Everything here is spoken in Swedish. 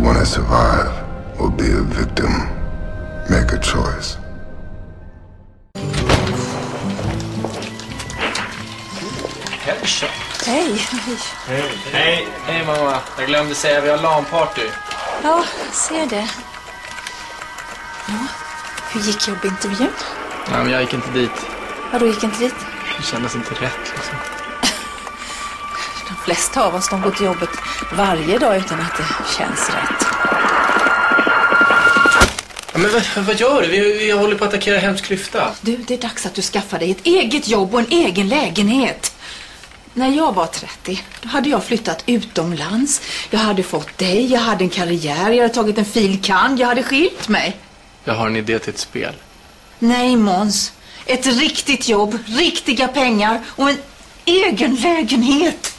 want to survive or be a victim? Make a choice. Hej. Hej, hej mamma. Jag glömde säga, vi har LAN-party. Ja, ser det. Ja, hur gick jobbintervjun? Nej, men jag gick inte dit. Vadå gick inte dit? Det kändes inte rätt liksom. De flesta av oss de går till jobbet varje dag utan att det känns rätt. Ja, men vad, vad gör du? Vi, vi håller på att attackera Hems klyfta. Du, det är dags att du skaffar dig ett eget jobb och en egen lägenhet. När jag var 30, då hade jag flyttat utomlands. Jag hade fått dig, jag hade en karriär, jag hade tagit en fil. kand, jag hade skilt mig. Jag har en idé till ett spel. Nej, Måns. Ett riktigt jobb, riktiga pengar och en egen lägenhet.